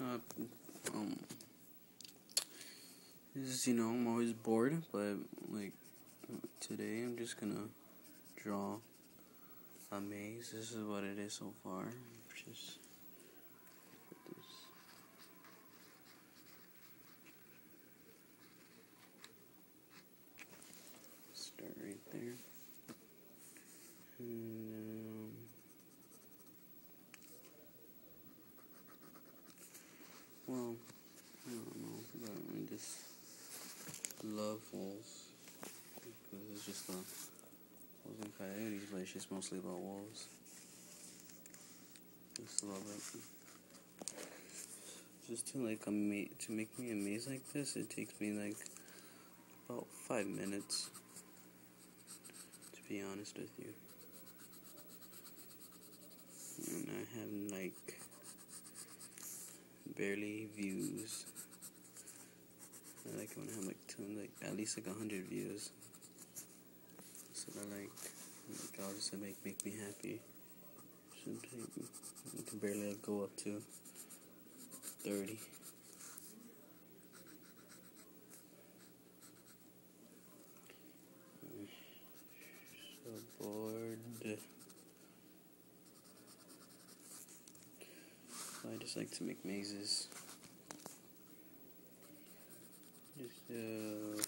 Uh, um, this is, you know, I'm always bored, but like today I'm just gonna draw a maze. This is what it is so far. Just. Start right there. And, um, well, I don't know, but I just love wolves because it's just wolves and coyotes, but it's just mostly about wolves. Just love it. Just to like ama- to make me a maze like this, it takes me like about five minutes. To be honest with you, and I have like barely views. I like when I have like two, like at least like hundred views. So I like, like I'll make make me happy. Sometimes I can barely go up to thirty. So bored. I just like to make mazes. Just uh,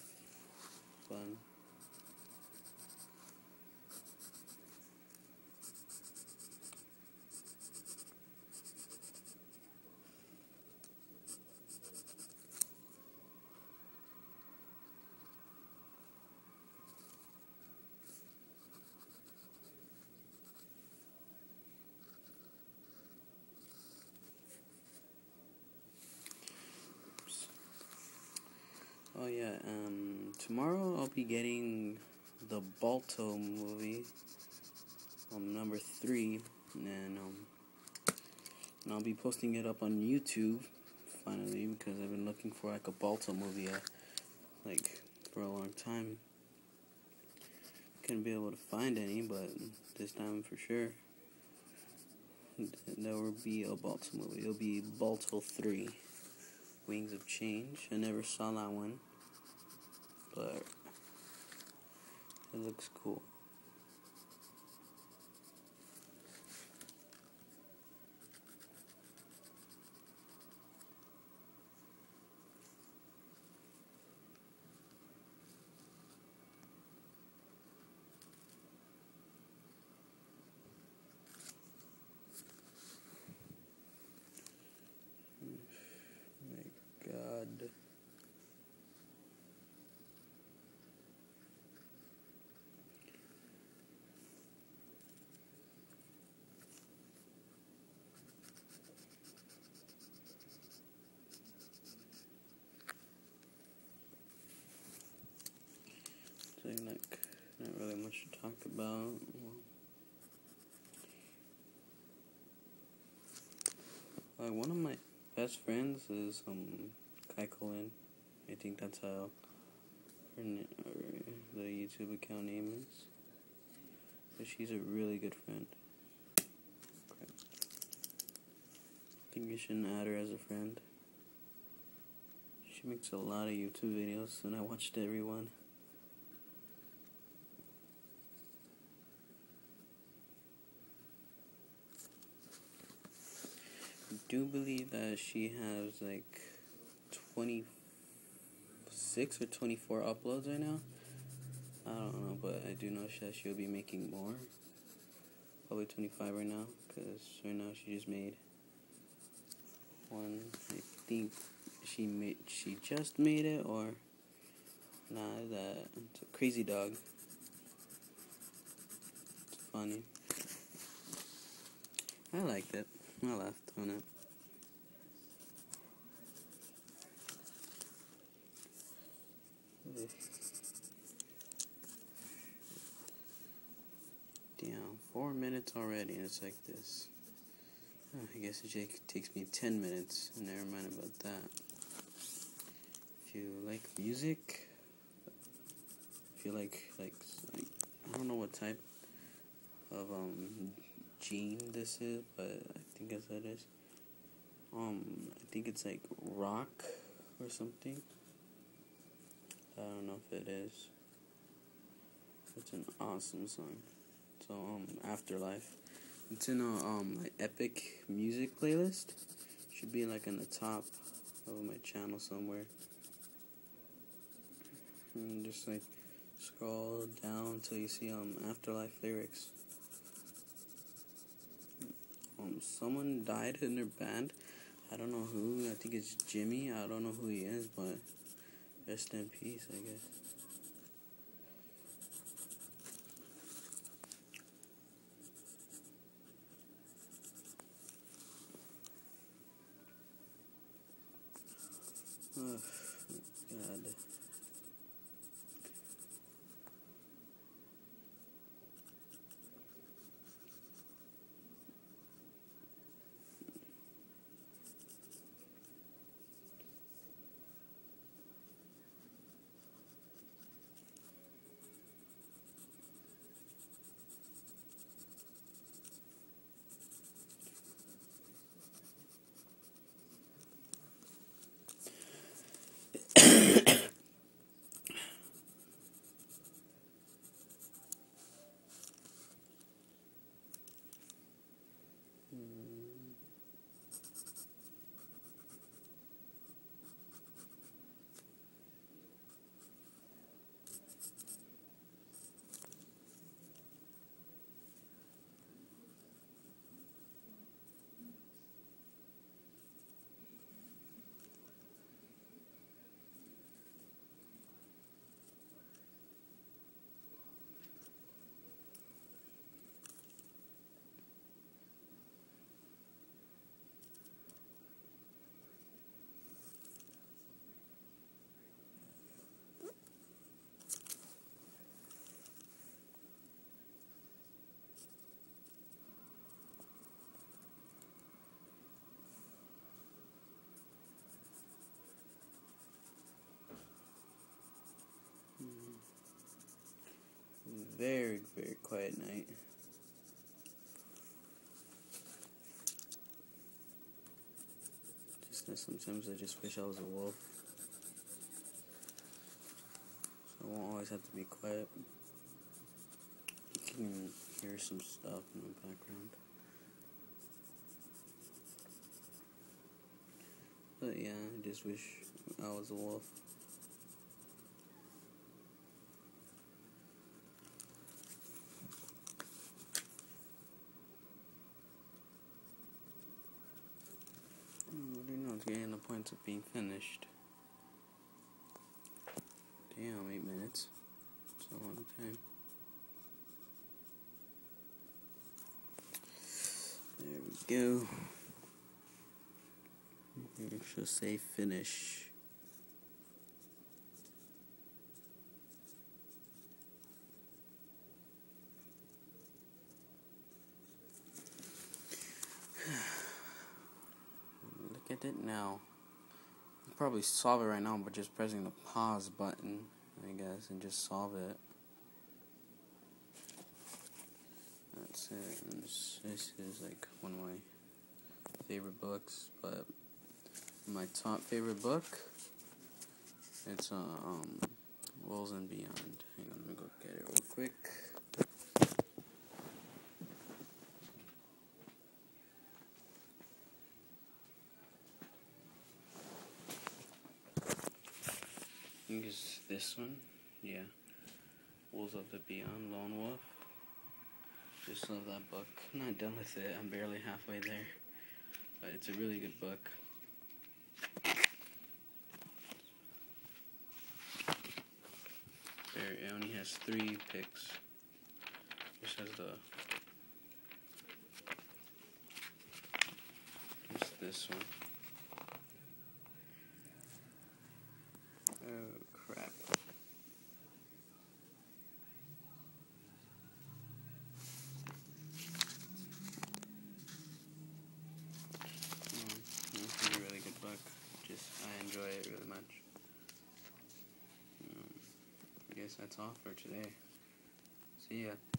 Oh yeah, um, tomorrow I'll be getting the Balto movie, um, number three, and um, and I'll be posting it up on YouTube finally because I've been looking for like a Balto movie, uh, like for a long time. Couldn't be able to find any, but this time for sure. There will be a Balto movie. It'll be Balto three. Wings of Change. I never saw that one, but it looks cool. My God. Like not really much to talk about. Like one of my best friends is um Kai Colin. I think that's how her, the YouTube account name is. But she's a really good friend. I think you shouldn't add her as a friend. She makes a lot of YouTube videos, and I watched every one. Do believe that she has like 26 or 24 uploads right now. I don't know, but I do know that she'll be making more. Probably 25 right now, because right now she just made one. I think she made she just made it, or nah, that it's a crazy dog. It's funny. I liked it. I laughed on it. Damn, four minutes already, and it's like this. I guess it take, takes me ten minutes. Never mind about that. If you like music, if you like like, like I don't know what type of um gene this is, but I think that's what it is. Um, I think it's like rock or something. I don't know if it is. It's an awesome song. So um, Afterlife. It's in a um my Epic Music playlist. Should be like in the top of my channel somewhere. And just like scroll down till you see um Afterlife lyrics. Um, someone died in their band. I don't know who. I think it's Jimmy. I don't know who he is, but rest in peace, I guess. Oh, Very, very quiet night. Just that sometimes I just wish I was a wolf. So I won't always have to be quiet. You can hear some stuff in the background. But yeah, I just wish I was a wolf. Already know it's point of being finished. Damn, eight minutes. It's a long time. There we go. Here should say finish. Look at it now. Probably solve it right now by just pressing the pause button, I guess, and just solve it. That's it. And this, this is like one of my favorite books, but my top favorite book, it's uh, um, Worlds and Beyond. Hang on, let me go get it real quick. I think it's this one. Yeah. Wolves of the Beyond, Lone Wolf. Just love that book. I'm not done with it. I'm barely halfway there. But it's a really good book. There, it only has three picks. This has the. It's this one. Oh crap. Mm, It's a really good book. Just I enjoy it really much. Um, I guess that's all for today. See ya.